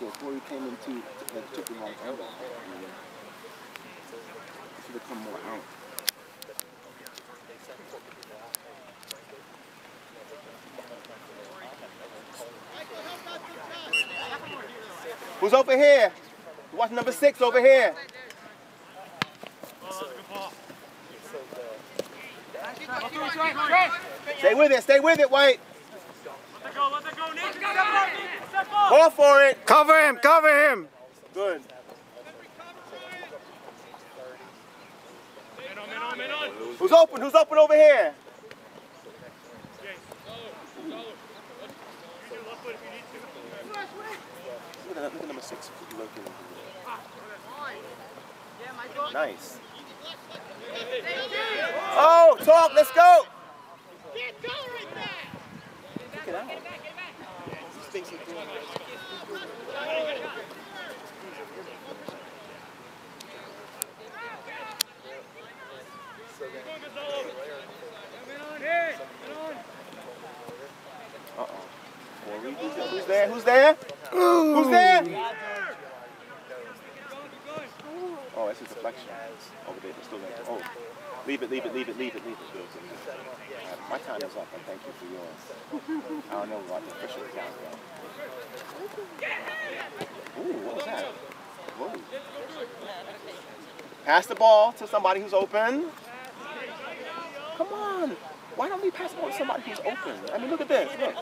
there. Corey came into like took the wrong angle. Should have come more out. Who's over here? Watch number six over here. Stay with it, stay with it, White. Go for it. Cover him, cover him. Good. Who's open? Who's open over here? Look at, look at number six. Looking. Nice. Oh, talk. Let's go. Look it out. Thinks he's doing. Who's there? Who's there? There? Who's there? Oh, that's his deflection. Over there, still there. Oh, leave it, leave it, leave it, leave it, leave it. Good, good. Uh, my time is up, and thank you for yours. I don't know what the official count Ooh, what was that? Whoa. Pass the ball to somebody who's open. Come on. Why don't we pass the ball to somebody who's open? I mean, look at this. Look.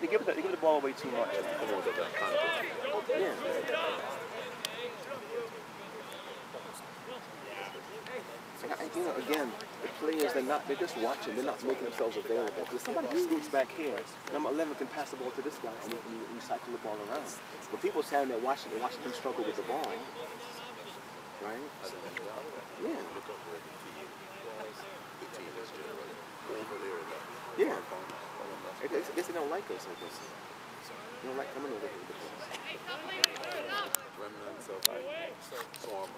They, give, the, they give the ball away too much. Yeah. And I- You know, again, the players, they're not, they're just watching, they're not making themselves available. Because somebody scoots back here, number 11 can pass the ball to this guy, and we, we cycle the ball around. But people standing there watching, they're watching him struggle with the ball. Right? Yeah. Yeah. I guess, I guess they don't like us, I guess. They don't like coming over here with us. remnants of like form.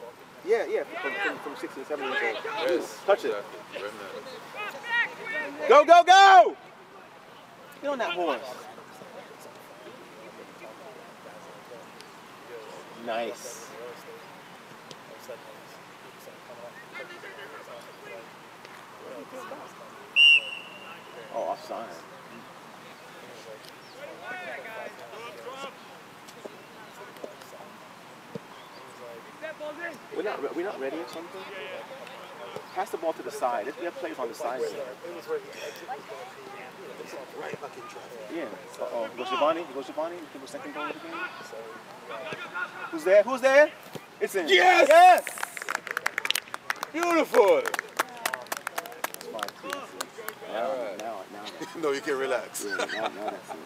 Yeah, yeah, from, from, from 16, 17 years old. Yes, Touch it. exactly. Go, go, go! Get on that horse. Nice. Oh, offside. We're not, re- we're not ready or something? Pass the ball to the side. Let's- We have players on the side here. Yeah. Uh-oh. Goes Giovanni. Goes Giovanni. Give a second goal of the game. Who's there? Who's there? It's in. Yes! Yes! Beautiful. Five, two, six. Now, now, now, no, you can relax. Yeah, now, now that's it.